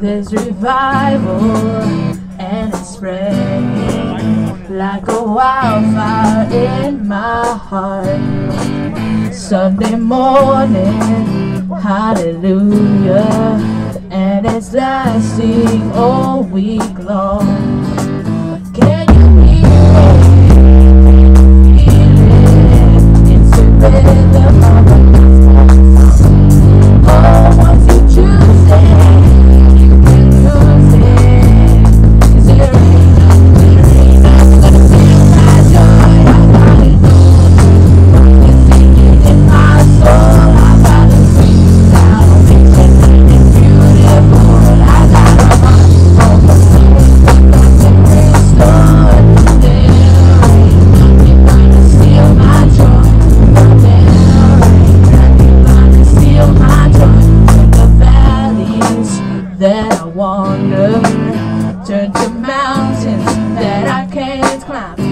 There's revival and it's spreading like a wildfire in my heart. Sunday morning, hallelujah, and it's lasting all week long. claro.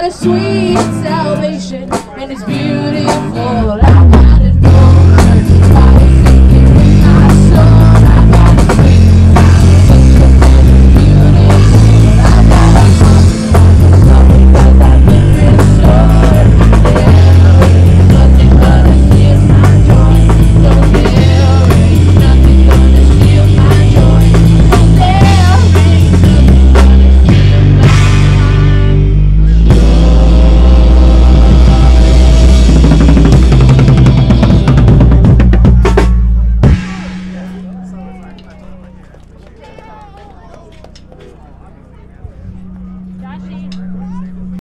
what a sweet salvation, and it's beautiful.